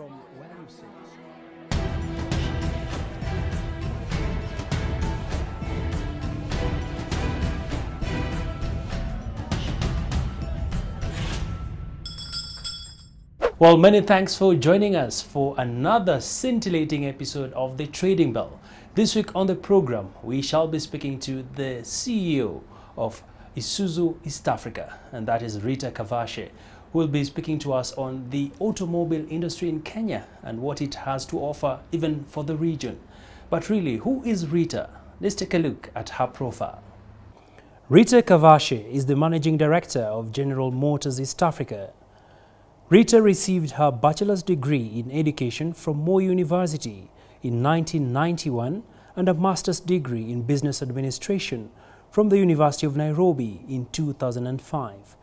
from where you sit. Well, many thanks for joining us for another scintillating episode of The Trading Bell. This week on the program, we shall be speaking to the CEO of Isuzu East Africa, and that is Rita Kavashe, who will be speaking to us on the automobile industry in Kenya and what it has to offer even for the region. But really, who is Rita? Let's take a look at her profile. Rita Kavashe is the managing director of General Motors East Africa Rita received her bachelor's degree in education from Moi University in 1991 and a master's degree in business administration from the University of Nairobi in 2005.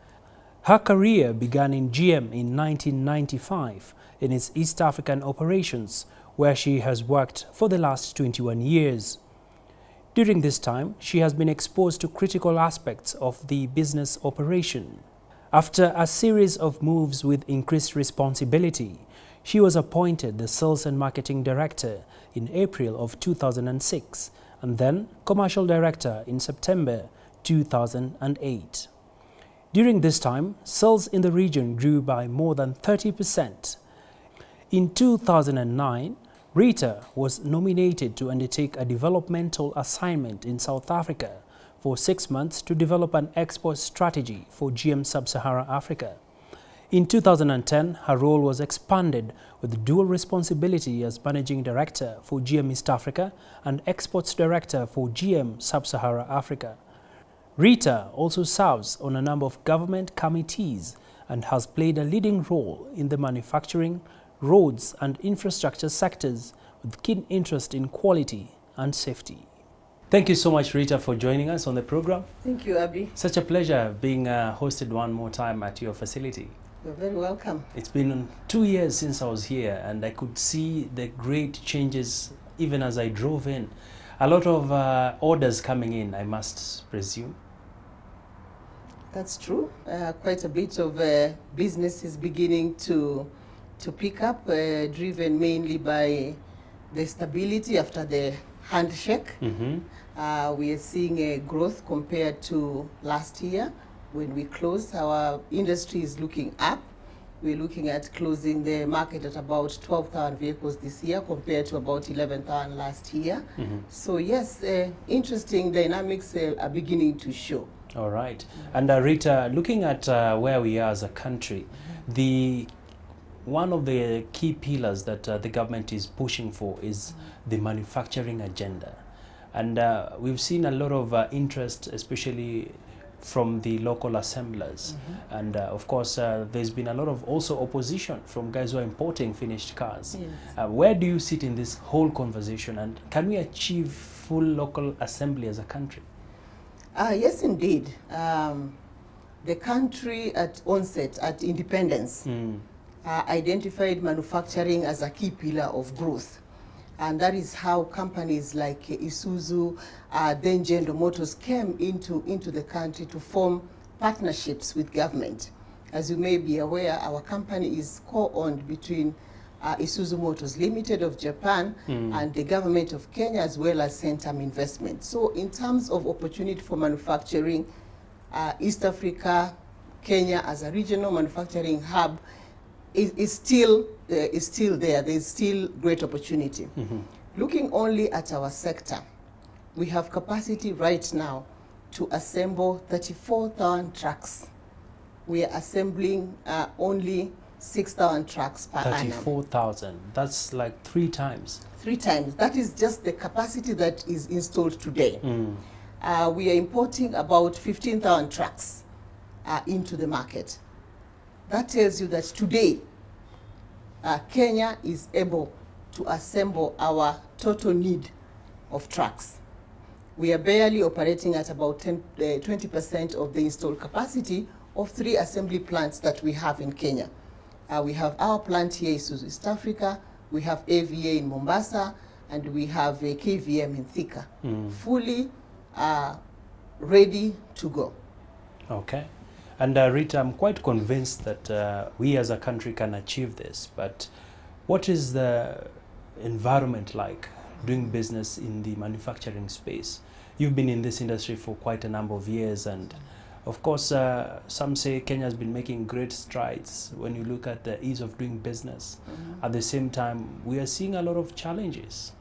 Her career began in GM in 1995 in its East African operations, where she has worked for the last 21 years. During this time, she has been exposed to critical aspects of the business operation. After a series of moves with increased responsibility, she was appointed the Sales and Marketing Director in April of 2006 and then Commercial Director in September 2008. During this time, sales in the region grew by more than 30%. In 2009, Rita was nominated to undertake a developmental assignment in South Africa for six months to develop an export strategy for GM Sub-Sahara Africa. In 2010, her role was expanded with dual responsibility as Managing Director for GM East Africa and Exports Director for GM Sub-Sahara Africa. Rita also serves on a number of government committees and has played a leading role in the manufacturing, roads and infrastructure sectors with keen interest in quality and safety. Thank you so much, Rita, for joining us on the program. Thank you, Aby. Such a pleasure being uh, hosted one more time at your facility. You're very welcome. It's been two years since I was here, and I could see the great changes even as I drove in. A lot of uh, orders coming in, I must presume. That's true. Uh, quite a bit of uh, business is beginning to to pick up, uh, driven mainly by the stability after the handshake. Mm-hmm. Uh, we are seeing a growth compared to last year when we closed. Our industry is looking up. We're looking at closing the market at about 12,000 vehicles this year compared to about 11,000 last year. Mm-hmm. So yes, uh, interesting dynamics uh, are beginning to show. All right. And uh, Rita, looking at uh, where we are as a country, the one of the key pillars that uh, the government is pushing for is the manufacturing agenda. And uh, we've seen a lot of uh, interest, especially from the local assemblers. And uh, of course, uh, there's been a lot of also opposition from guys who are importing finished cars. Yes. Uh, where do you sit in this whole conversation? And can we achieve full local assembly as a country? Ah, yes, indeed. Um, the country at onset, at independence, Mm. uh, identified manufacturing as a key pillar of growth. And that is how companies like uh, Isuzu, uh, then General Motors came into, into the country to form partnerships with government. As you may be aware, our company is co-owned between uh, Isuzu Motors Limited of Japan Mm. and the government of Kenya as well as Centum Investment. So in terms of opportunity for manufacturing, uh, East Africa, Kenya as a regional manufacturing hub is, is still uh, is still there. There is still great opportunity. Mhm. Looking only at our sector, we have capacity right now to assemble 34,000 trucks. We are assembling uh, only 6,000 trucks per annum. 34,000. That's like three times. Three times. That is just the capacity that is installed today. Mm. Uh, we are importing about 15,000 trucks uh, into the market. That tells you that today, uh, Kenya is able to assemble our total need of trucks. We are barely operating at about 10, uh, 20% of the installed capacity of three assembly plants that we have in Kenya. Uh, we have our plant here in East Africa, we have AVA in Mombasa, and we have a KVM in Thika, Mm. fully uh, ready to go. Okay. And uh, Rita, I'm quite convinced that uh, we as a country can achieve this. But What is the environment like doing business in the manufacturing space? You've been in this industry for quite a number of years, and of course, uh, some say Kenya has been making great strides when you look at the ease of doing business. At the same time, we are seeing a lot of challenges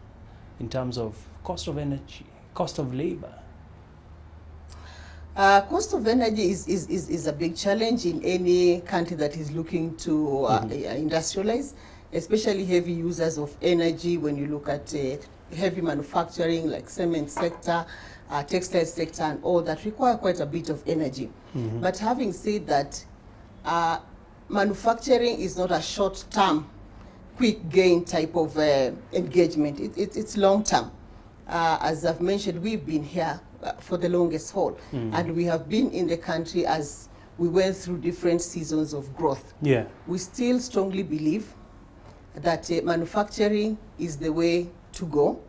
in terms of cost of energy, cost of labor. Uh, cost of energy is, is, is, is a big challenge in any country that is looking to uh, industrialize, especially heavy users of energy. When you look at heavy manufacturing like cement sector, uh, textile sector, and all that require quite a bit of energy. But having said that, uh, manufacturing is not a short-term, quick gain type of uh, engagement. It, it, it's long-term. Uh, as I've mentioned, we've been here uh, for the longest haul, and we have been in the country as we went through different seasons of growth. Yeah. We still strongly believe that uh, manufacturing is the way to go,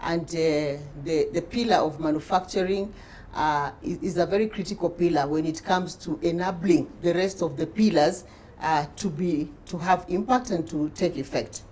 and uh, the the pillar of manufacturing uh, is, is a very critical pillar when it comes to enabling the rest of the pillars uh, to be to have impact and to take effect.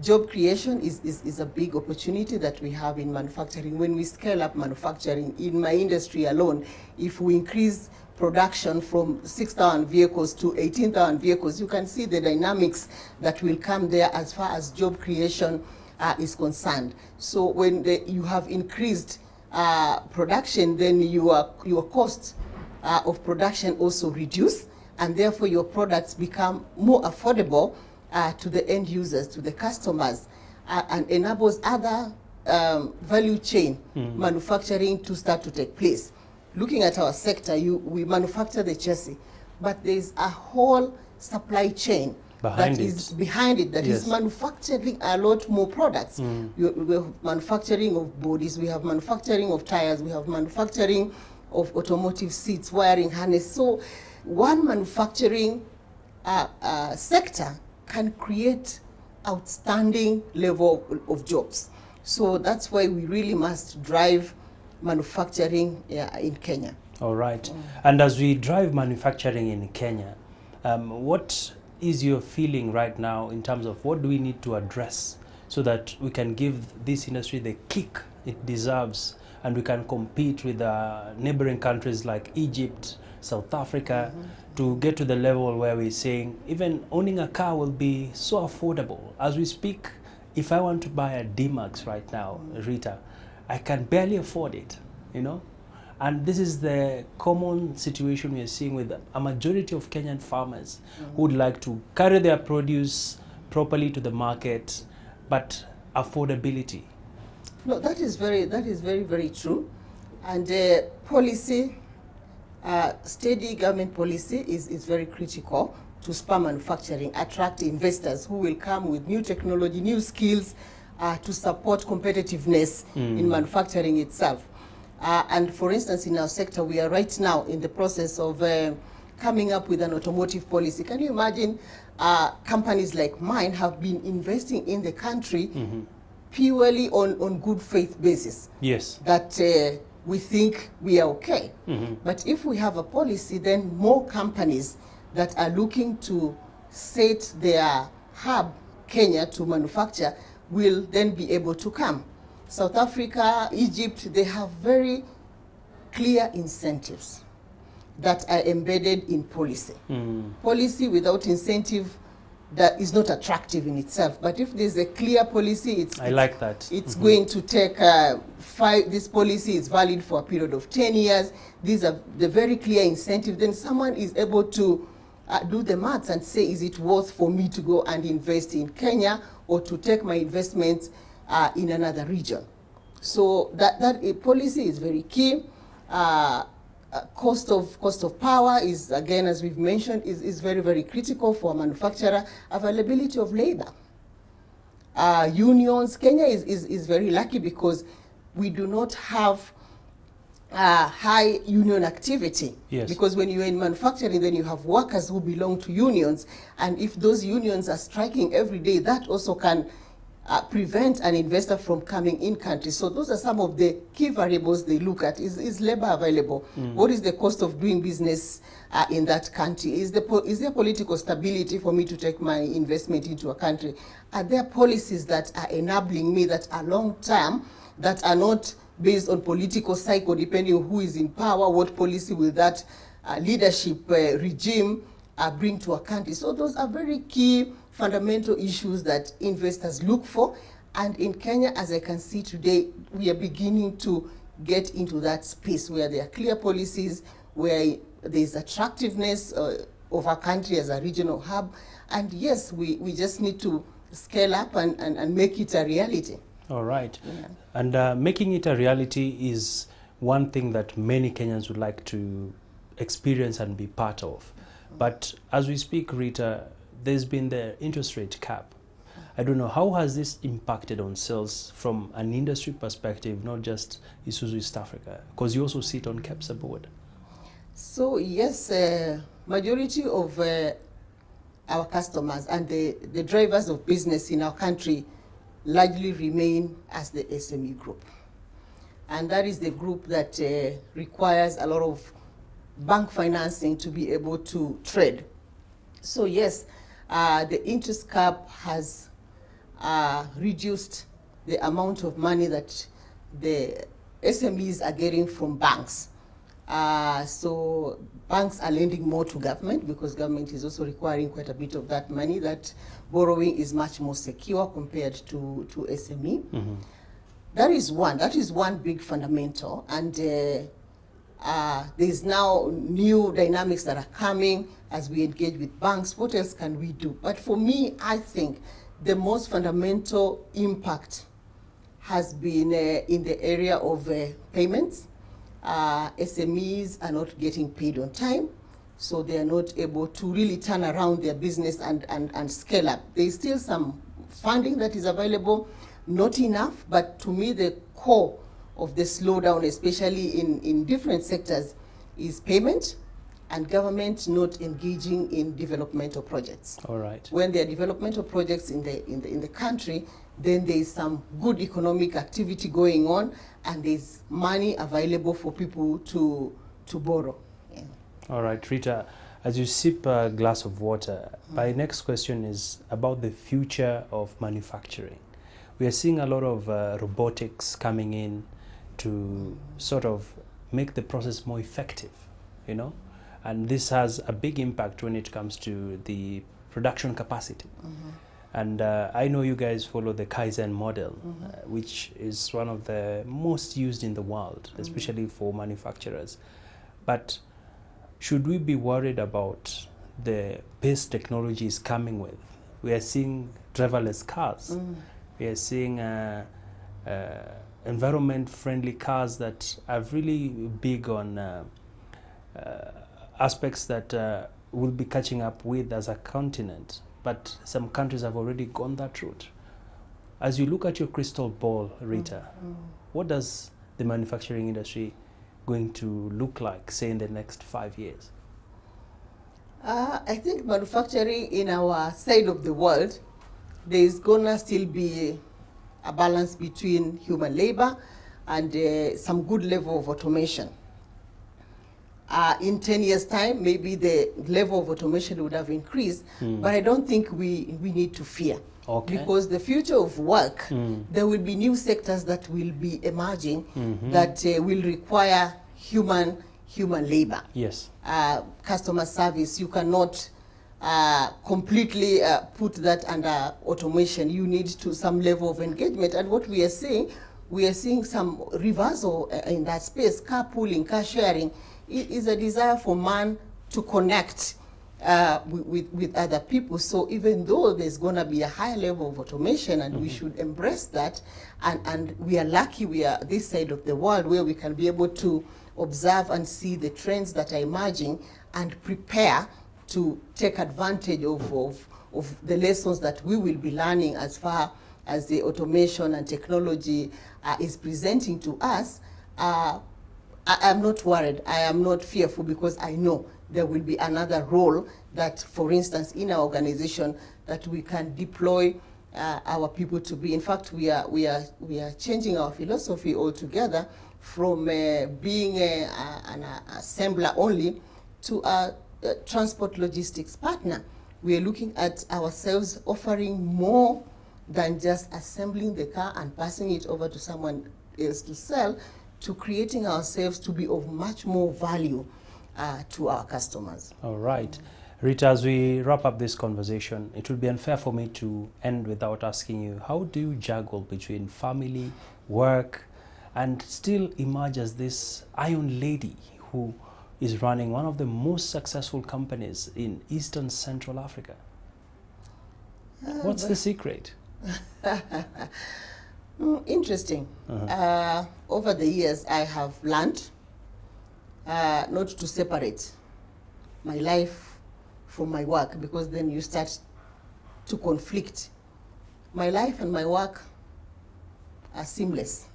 Job creation is, is, is a big opportunity that we have in manufacturing. When we scale up manufacturing in my industry alone, if we increase production from 6,000 vehicles to 18,000 vehicles, you can see the dynamics that will come there as far as job creation uh, is concerned. So when the, you have increased uh, production, then your, your cost uh, of production also reduce, and therefore your products become more affordable uh, to the end users, to the customers, uh, and enables other um, value chain manufacturing to start to take place. Looking at our sector, you, we manufacture the chassis, but there's a whole supply chain Behind that is it. behind it that is Yes. manufacturing a lot more products. You- We have manufacturing of bodies, we have manufacturing of tires, we have manufacturing of automotive seats, wiring harness. So one manufacturing uh, uh, sector can create outstanding level of, jobs. So that's why we really must drive manufacturing in Kenya. All right. And as we drive manufacturing in Kenya, um, what is your feeling right now in terms of what do we need to address so that we can give this industry the kick it deserves and we can compete with uh, neighboring countries like Egypt, South Africa to get to the level where we're saying even owning a car will be so affordable. As we speak, if I want to buy a D-Max right now, Rita, I can barely afford it, you know? And this is the common situation we are seeing with a majority of Kenyan farmers who would like to carry their produce properly to the market, but affordability. No, that is very that is very very true, and uh, policy, uh, steady government policy is is very critical to spur manufacturing, attract investors who will come with new technology, new skills, uh, to support competitiveness in manufacturing itself. Uh, and for instance, in our sector, we are right now in the process of uh, coming up with an automotive policy. Can you imagine uh, companies like mine have been investing in the country purely on, on good faith basis Yes. that uh, we think we are okay. But if we have a policy, then more companies that are looking to set their hub, Kenya, to manufacture will then be able to come. South Africa, Egypt, they have very clear incentives that are embedded in policy. Policy without incentive that is not attractive in itself. But if there's a clear policy, it's I like that. it's going to take uh, five, this policy is valid for a period of 10 years. These are the very clear incentive. Then someone is able to uh, do the maths and say, is it worth for me to go and invest in Kenya or to take my investment uh, in another region? So that, that uh, policy is very key. Uh, uh, cost of cost of power is again, as we've mentioned, is, is very very critical for a manufacturer. Availability of labor uh, unions. Kenya is, is, is very lucky because we do not have uh, high union activity. Yes. Because when you're in manufacturing, then you have workers who belong to unions. And if those unions are striking every day, that also can uh, prevent an investor from coming in country. So those are some of the key variables they look at. Is, is labor available? What is the cost of doing business uh, in that country? Is, the is there political stability for me to take my investment into a country? Are there policies that are enabling me that are long term, that are not based on political cycle, depending on who is in power, what policy will that uh, leadership uh, regime uh, bring to a country. So those are very key fundamental issues that investors look for. And in Kenya, as I can see today, we are beginning to get into that space where there are clear policies, where there is attractiveness uh, of our country as a regional hub. And yes, we, we just need to scale up and, and, and make it a reality. All right. Yeah. And uh, making it a reality is one thing that many Kenyans would like to experience and be part of. But as we speak, Rita, there's been the interest rate cap. I don't know how has this impacted on sales from an industry perspective, not just Isuzu East Africa, because you also sit on KEPSA board. So yes, uh, majority of uh, our customers and the, the drivers of business in our country largely remain as the SME group. And that is the group that uh, requires a lot of bank financing to be able to trade. So yes, uh, the interest cap has uh, reduced the amount of money that the SMEs are getting from banks. Uh, so banks are lending more to government because government is also requiring quite a bit of that money. That borrowing is much more secure compared to, to SME. That is one. That is one big fundamental. And uh, there's now new dynamics that are coming as we engage with banks. What else can we do? But for me, I think the most fundamental impact has been uh, in the area of uh, payments. Uh, SMEs are not getting paid on time, so they are not able to really turn around their business and, and, and scale up. There is still some funding that is available, not enough, but to me, the core of the slowdown, especially in, in different sectors, is payment and government not engaging in developmental projects All right. when there are developmental projects in the, in the, in the country, then there is some good economic activity going on and there's money available for people to, to borrow. Yeah. All right, Rita, as you sip a glass of water, my next question is about the future of manufacturing. We are seeing a lot of uh, robotics coming in to sort of make the process more effective, you know? And this has a big impact when it comes to the production capacity. And uh, I know you guys follow the Kaizen model, uh, which is one of the most used in the world, especially for manufacturers. But should we be worried about the pace technology is coming with? We are seeing driverless cars. We are seeing uh, uh, environment-friendly cars that are really big on uh, uh, aspects that uh, we'll be catching up with as a continent. But some countries have already gone that route. As you look at your crystal ball, Rita, what does the manufacturing industry going to look like, say, in the next five years? Uh, I think manufacturing in our side of the world, there is gonna still be a balance between human labor and uh, some good level of automation. Uh, in 10 years' time, maybe the level of automation would have increased, but I don't think we, we need to fear. Okay. Because the future of work, Mm. there will be new sectors that will be emerging Mhm. that uh, will require human, human labor Yes. uh, customer service, you cannot uh, completely uh, put that under automation. You need to some level of engagement. And what we are seeing, we are seeing some reversal uh, in that space. Carpooling, car sharing i- is a desire for man to connect uh, with, with, with other people. So even though there's going to be a high level of automation, and we should embrace that, and, and we are lucky we are this side of the world where we can be able to observe and see the trends that are emerging and prepare to take advantage of, of, of the lessons that we will be learning as far as the automation and technology uh, is presenting to us. Uh, I am not worried. I am not fearful because I know there will be another role that, for instance, in our organization, that we can deploy uh, our people to be. In fact, we are, we are, we are changing our philosophy altogether from uh, being a, a, an assembler only to a, a transport logistics partner. We are looking at ourselves offering more than just assembling the car and passing it over to someone else to sell, to creating ourselves to be of much more value uh, to our customers. All right. Rita, as we wrap up this conversation, it would be unfair for me to end without asking you how do you juggle between family, work, and still emerge as this iron lady who is running one of the most successful companies in Eastern Central Africa? What's the secret? Mm, interesting. Uh, over the years, I have learned uh, not to separate my life from my work because then you start to conflict. My life and my work are seamless,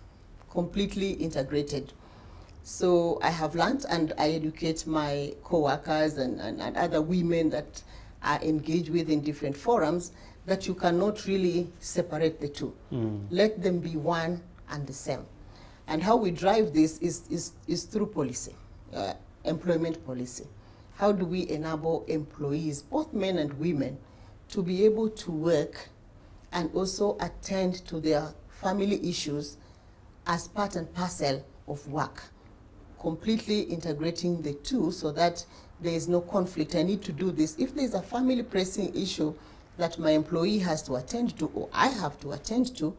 completely integrated. So I have learned and I educate my co-workers and, and, and other women that are engaged with in different forums that you cannot really separate the two. Let them be one and the same. And how we drive this is, is, is through policy, uh, employment policy. How do we enable employees, both men and women, to be able to work and also attend to their family issues as part and parcel of work? Completely integrating the two so that there is no conflict. I need to do this. If there's a family pressing issue that my employee has to attend to or I have to attend to,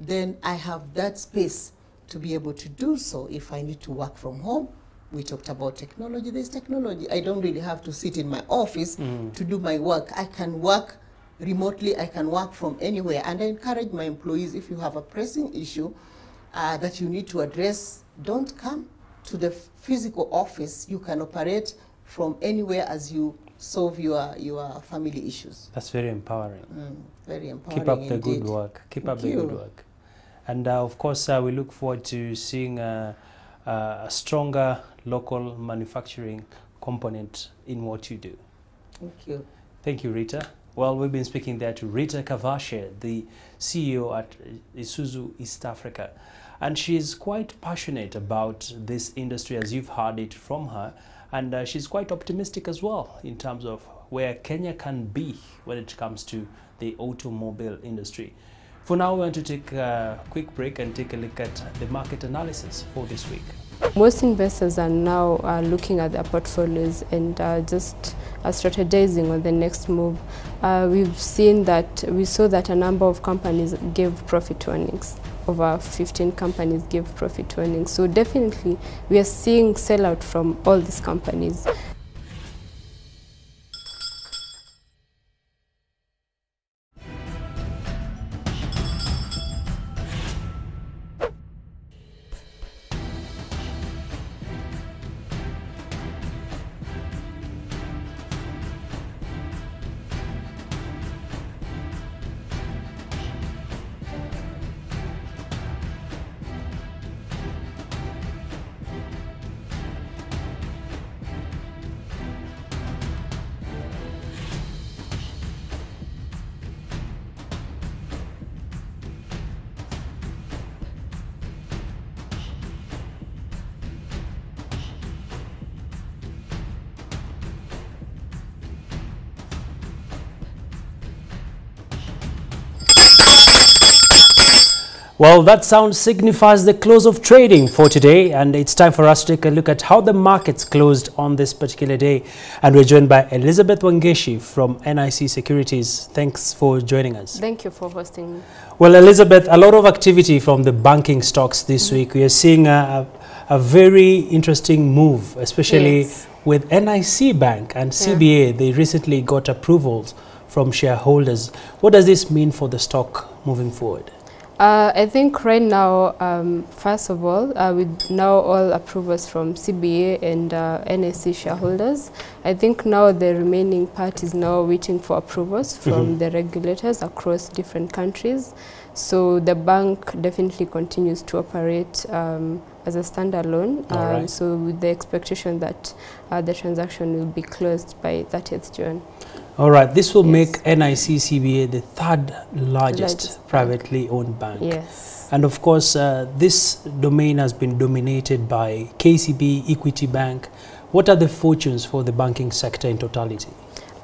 then I have that space to be able to do so. If I need to work from home, we talked about technology. There's technology. I don't really have to sit in my office to do my work. I can work remotely. I can work from anywhere. And I encourage my employees, if you have a pressing issue uh, that you need to address, don't come to the physical office. You can operate from anywhere as you solve your, your family issues. That's very empowering. Mm, very empowering Keep up the good work. Keep up Thank the good work. And uh, of course, uh, we look forward to seeing uh, uh, a stronger local manufacturing component in what you do. Thank you. Thank you, Rita. Well, we've been speaking there to Rita Kavashe, the CEO at Isuzu East Africa. And she's quite passionate about this industry, as you've heard it from her. And uh, she's quite optimistic as well in terms of where Kenya can be when it comes to the automobile industry. For now, we want to take a quick break and take a look at the market analysis for this week. Most investors are now uh, looking at their portfolios and uh, just uh, strategizing on the next move. Uh, we've seen that we saw that a number of companies gave profit warnings. Over 15 companies gave profit warnings. So definitely we are seeing sellout from all these companies. Well, that sound signifies the close of trading for today, and it's time for us to take a look at how the markets closed on this particular day. And we're joined by Elizabeth Wangeshi from NIC Securities. Thanks for joining us. Thank you for hosting me. Well, Elizabeth, a lot of activity from the banking stocks this week. We are seeing a, a, very interesting move, especially Yes. with NIC Bank and CBA. They recently got approvals from shareholders. What does this mean for the stock moving forward? Uh, I think right now, um, first of all, uh, with now all approvals from CBA and uh, NSC shareholders, I think now the remaining part is now waiting for approvals from the regulators across different countries. So the bank definitely continues to operate um, as a standalone. Um, right. So with the expectation that uh, the transaction will be closed by 30th June. All right, this will Yes. make NIC CBA the third largest, Largest privately owned bank. Yes. And of course, uh, this domain has been dominated by KCB, Equity Bank. What are the fortunes for the banking sector in totality?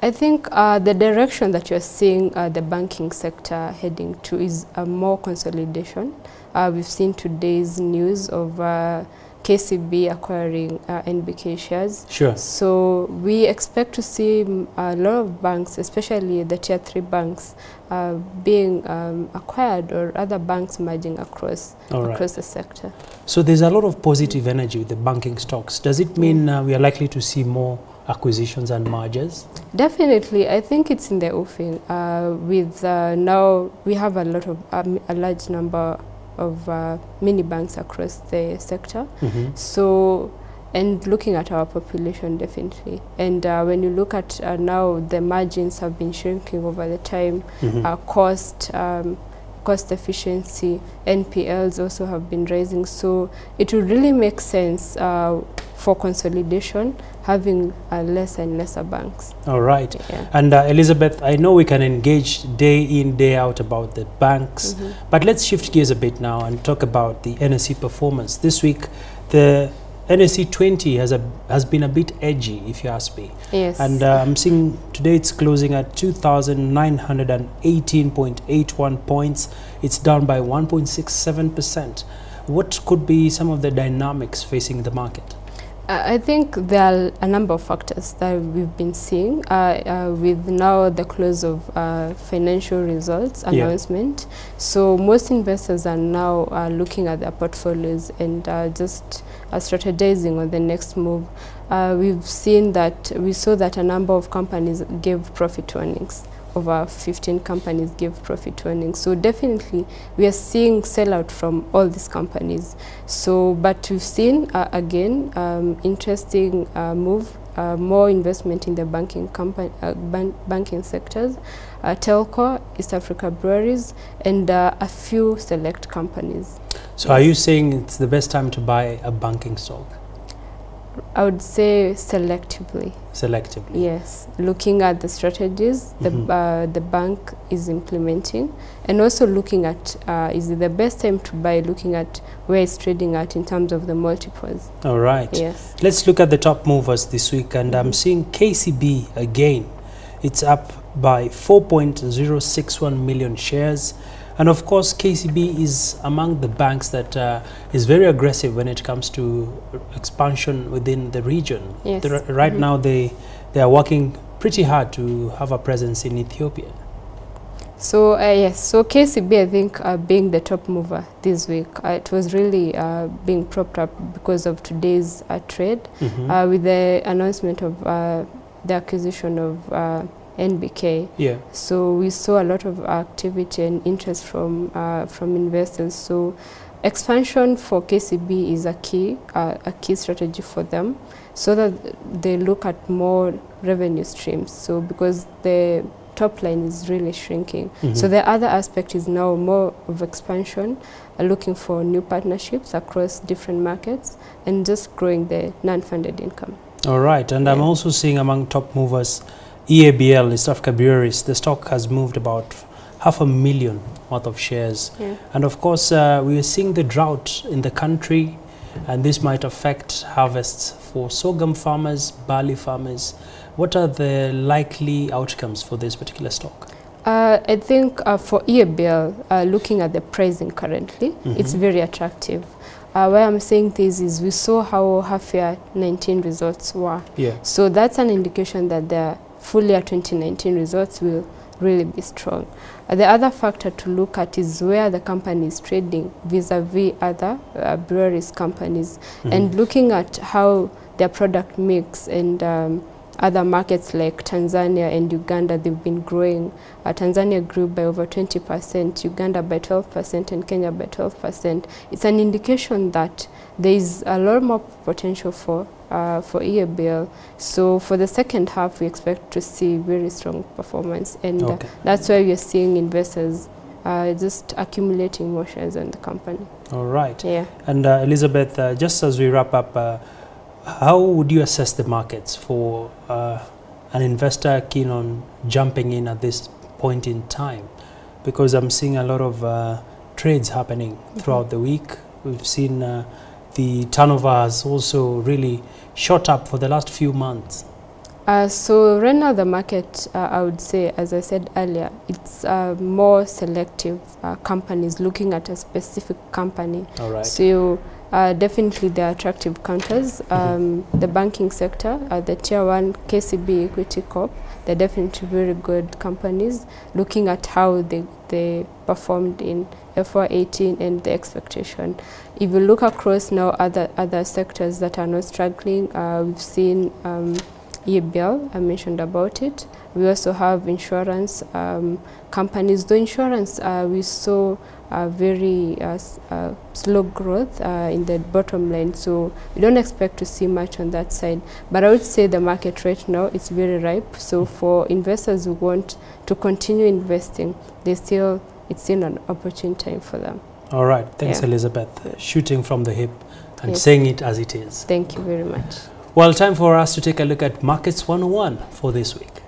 I think uh, the direction that you're seeing uh, the banking sector heading to is uh, more consolidation. Uh, we've seen today's news of uh, KCB acquiring uh, NBK shares. Sure. So we expect to see mm, a lot of banks, especially the tier three banks, uh, being um, acquired or other banks merging across right. across the sector. So there's a lot of positive energy with the banking stocks. Does it mean uh, we are likely to see more acquisitions and mergers? Definitely, I think it's in the offing. Uh, with uh, now we have a lot of um, a large number of uh, mini banks across the sector. Mm -hmm. So, and looking at our population, definitely. And uh, when you look at uh, now, the margins have been shrinking over the time. Mm -hmm. Uh, cost, um, cost efficiency, NPLs also have been rising. So it would really make sense uh, for consolidation, having uh, less and lesser banks. All right. Yeah. And uh, Elizabeth, I know we can engage day in, day out about the banks, Mhm. but let's shift gears a bit now and talk about the NSE performance. This week, the NSE 20 has, a, has been a bit edgy, if you ask me. Yes. And uh, I'm seeing today it's closing at 2,918.81 points. It's down by 1.67%. What could be some of the dynamics facing the market? I I think there are a number of factors that we've been seeing uh, uh, with now the close of uh, financial results announcement. Yeah. So most investors are now uh, looking at their portfolios and uh, just uh, strategizing on the next move. Uh, we've seen that we saw that a number of companies gave profit warnings. Over 15 companies gave profit warnings. So definitely we are seeing sellout from all these companies. So, but we've seen uh, again um, interesting uh, move, uh, more investment in the banking company, uh, ban banking sectors, uh, telco, East Africa breweries, and a few select companies. So, are you saying it's the best time to buy a banking stock I would say selectively, selectively? yes, looking at the strategies the, Mhm. uh, the bank is implementing, and also looking at uh, is it the best time to buy, looking at where it's trading at in terms of the multiples. All right. Yes. Let's look at the top movers this week, and I'm Mhm. seeing KCB again. It's up by 4.061 million shares. And of course, KCB is among the banks that uh, is very aggressive when it comes to expansion within the region. Yes. The- right Mhm. now, they, they are working pretty hard to have a presence in Ethiopia. So uh, yes, so KCB I think uh, being the top mover this week, uh, it was really uh, being propped up because of today's uh, trade Mhm. uh, with the announcement of uh, the acquisition of uh, NBK. yeah. So we saw a lot of activity and interest from uh, from investors. So expansion for KCB is a key uh, a key strategy for them, so that they look at more revenue streams. So because the top line is really shrinking. So Mhm. the other aspect is now more of expansion, uh, looking for new partnerships across different markets and just growing the non-funded income. All right, and I'm also seeing among top movers EABL, East Africa Breweries. The stock has moved about half a million worth of shares. Yeah. And of course, uh, we are seeing the drought in the country, and this might affect harvests for sorghum farmers, barley farmers. What are the likely outcomes for this particular stock? Uh, I think uh, for EABL, uh, looking at the pricing currently, it's Mhm. very attractive. Uh, why I'm saying this is we saw how half year 19 results were. Yeah. So that's an indication that the full year 2019 results will really be strong. Uh, the other factor to look at is where the company is trading vis-a-vis -vis other uh, breweries companies mm -hmm. and looking at how their product mix and um, other markets like Tanzania and Uganda, they've been growing. Uh, Tanzania grew by over 20%, Uganda by 12%, and Kenya by 12%. It's an indication that there is a lot more potential for uh, for EABL. So for the second half, we expect to see very strong performance, and uh, that's why we are seeing investors uh, just accumulating more shares on the company. All right. Yeah. And uh, Elizabeth, uh, just as we wrap up, uh, how would you assess the markets for uh, an investor keen on jumping in at this point in time? Because I'm seeing a lot of uh, trades happening throughout the week. We've seen uh, the turnover has also really shot up for the last few months. Uh, so right now the market, uh, I would say, as I said earlier, it's uh, more selective companies looking at a specific company. All right. So uh, definitely there are attractive counters. Um, The banking sector, uh, the tier one KCB Equity Co-op, they're definitely very good companies. Looking at how they, they performed in FY18 and the expectation. If you look across now other other sectors that are not struggling, uh, we've seen. Um, EBL, I mentioned about it. We also have insurance um, companies. The insurance, uh, we saw uh, very uh, uh, slow growth uh, in the bottom line, so we don't expect to see much on that side. But I would say the market right now is very ripe. So for investors who want to continue investing, they still it's still an opportune time for them. All right. Thanks, Yeah. Elizabeth. Shooting from the hip and Yes. saying it as it is. Thank you very much. Well, time for us to take a look at Markets 101 for this week.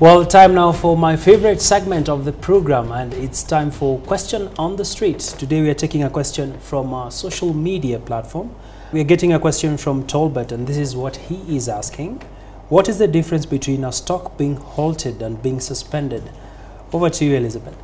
Well, time now for my favorite segment of the program, and it's time for Question on the Street. Today, we are taking a question from our social media platform. We are getting a question from Tolbert, and this is what he is asking What is the difference between a stock being halted and being suspended? Over to you, Elizabeth.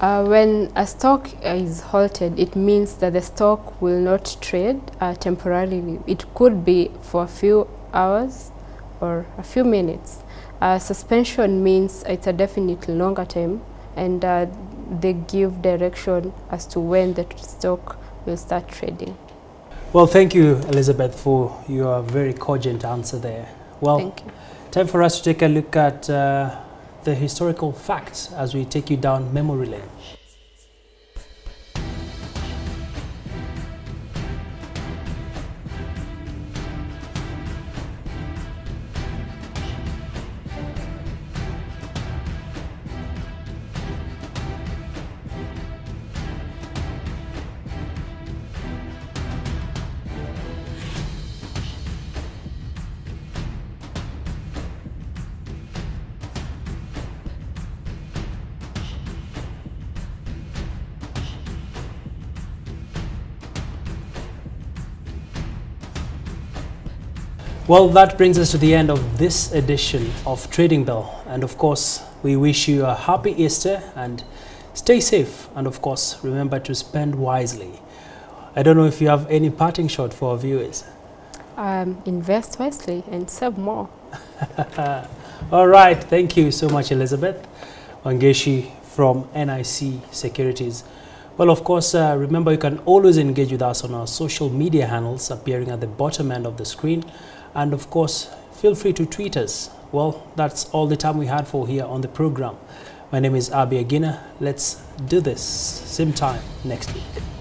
Uh, when a stock is halted, it means that the stock will not trade uh, temporarily. It could be for a few hours or a few minutes. Uh, suspension means it's a definitely longer time and uh, they give direction as to when the stock will start trading. Well, thank you, Elizabeth, for your very cogent answer there. Well. Time for us to take a look at uh, the historical facts as we take you down memory lane. Well, that brings us to the end of this edition of Trading Bell. And of course, we wish you a happy Easter and stay safe. And of course, remember to spend wisely. I don't know if you have any parting shot for our viewers. Um, invest wisely and save more. All right. Thank you so much, Elizabeth Wangeshi from NIC Securities. Well, of course, uh, remember you can always engage with us on our social media handles appearing at the bottom end of the screen. And of course, feel free to tweet us. Well, that's all the time we had for here on the program. My name is Aby Agina. Let's do this same time next week.